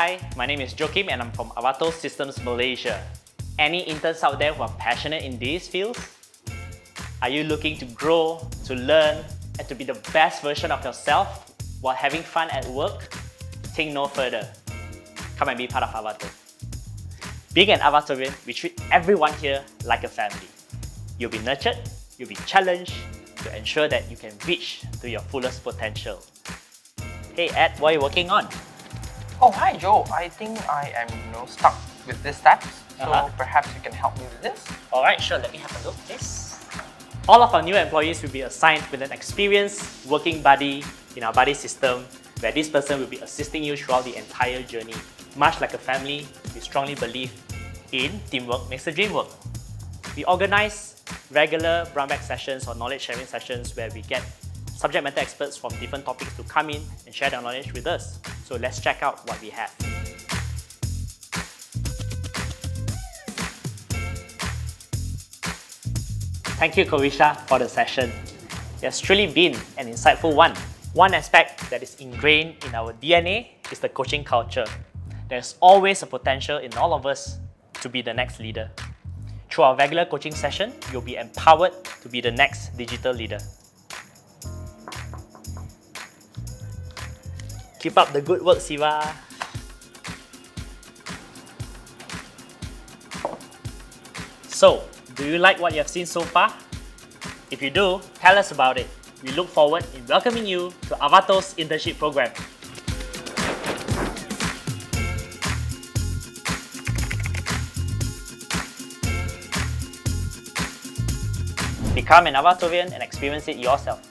Hi, my name is Joakim and I'm from Arvato Systems Malaysia. Any interns out there who are passionate in these fields? Are you looking to grow, to learn, and to be the best version of yourself while having fun at work? Think no further. Come and be part of Arvato. Being an Arvatorian, we treat everyone here like a family. You'll be nurtured, you'll be challenged to ensure that you can reach to your fullest potential. Hey Ed, what are you working on? Oh, hi Joe. I think I am you know, stuck with this steps. So Uh-huh. perhaps you can help me with this. Alright, sure, let me have a look, please. All of our new employees will be assigned with an experienced working buddy in our buddy system where this person will be assisting you throughout the entire journey. Much like a family, we strongly believe in teamwork makes the dream work. We organize regular brown bag sessions or knowledge sharing sessions where we get subject matter experts from different topics to come in and share their knowledge with us. So let's check out what we have. Thank you, Korisha, for the session. It has truly been an insightful one. One aspect that is ingrained in our DNA is the coaching culture. There's always a potential in all of us to be the next leader. Through our regular coaching session, you'll be empowered to be the next digital leader. Keep up the good work, Siva. So, do you like what you have seen so far? If you do, tell us about it. We look forward in welcoming you to Arvato's internship program. Become an Arvatorian and experience it yourself.